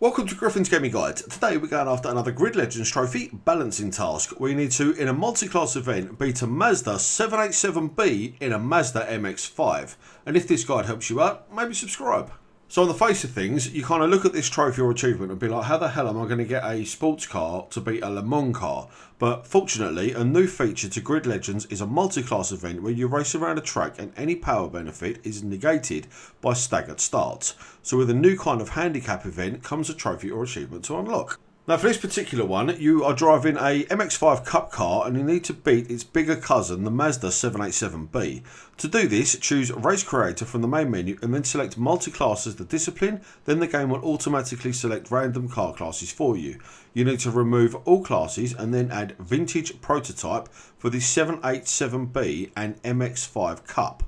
Welcome to Griffin's Gaming Guide. Today we're going after another Grid Legends Trophy balancing task. We need to, in a multi-class event, beat a Mazda 787B in a Mazda MX-5. And if this guide helps you out, maybe subscribe. So on the face of things, you kind of look at this trophy or achievement and be like, how the hell am I going to get a sports car to beat a Le Mans car? But fortunately, a new feature to Grid Legends is a multi-class event where you race around a track and any power benefit is negated by staggered starts. So with a new kind of handicap event comes a trophy or achievement to unlock. Now for this particular one, you are driving a MX-5 Cup car and you need to beat its bigger cousin, the Mazda 787B. To do this, choose Race Creator from the main menu and then select Multi-Class as the discipline, then the game will automatically select random car classes for you. You need to remove all classes and then add Vintage Prototype for the 787B and MX-5 Cup.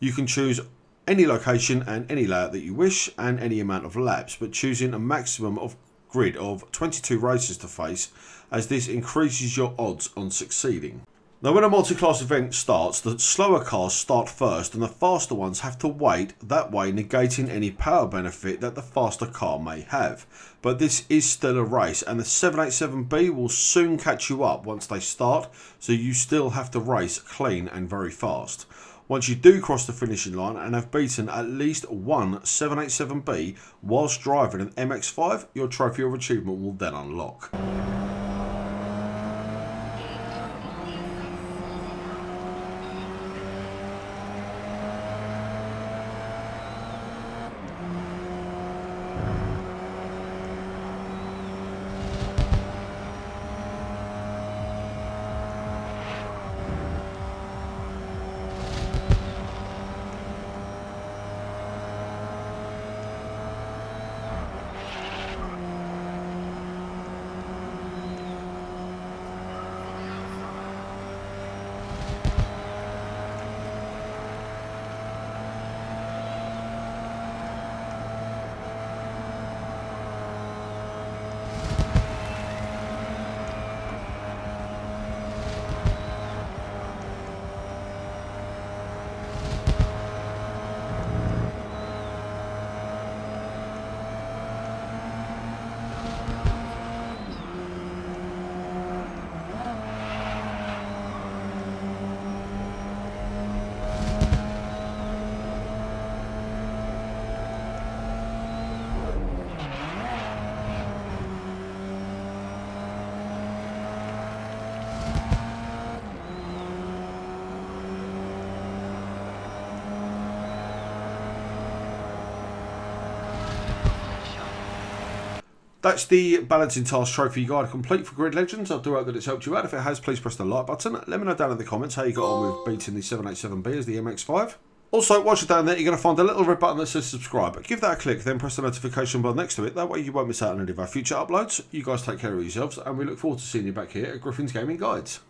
You can choose any location and any layout that you wish and any amount of laps, but choosing a maximum of grid of 22 races to face as this increases your odds on succeeding. Now when a multi-class event starts, the slower cars start first and the faster ones have to wait, that way negating any power benefit that the faster car may have. But this is still a race and the 787B will soon catch you up once they start, so you still have to race clean and very fast. Once you do cross the finishing line and have beaten at least one 787B whilst driving an MX-5, your trophy of achievement will then unlock. That's the Balancing Task Trophy Guide complete for Grid Legends. I do hope that it's helped you out. If it has, please press the like button. Let me know down in the comments how you got on with beating the 787B as the MX-5. Also, once you're down there, you're going to find a little red button that says subscribe. Give that a click, then press the notification bell next to it. That way you won't miss out on any of our future uploads. You guys take care of yourselves, and we look forward to seeing you back here at Griffin's Gaming Guides.